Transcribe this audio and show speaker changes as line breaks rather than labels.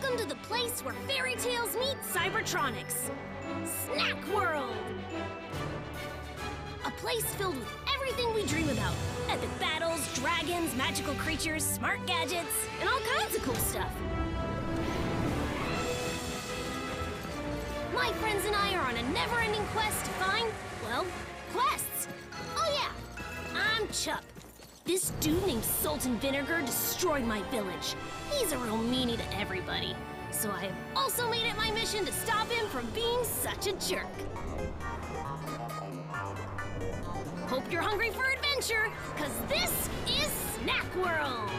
Welcome to the place where fairy tales meet Cybertronics. Snack World! A place filled with everything we dream about. Epic battles, dragons, magical creatures, smart gadgets, and all kinds of cool stuff. My friends and I are on a never-ending quest to find, well, quests. Oh yeah, I'm Chup. This dude named Sultan Vinegar destroyed my village. He's a real meanie to everybody. So I have also made it my mission to stop him from being such a jerk. Hope you're hungry for adventure, cause this is Snack World!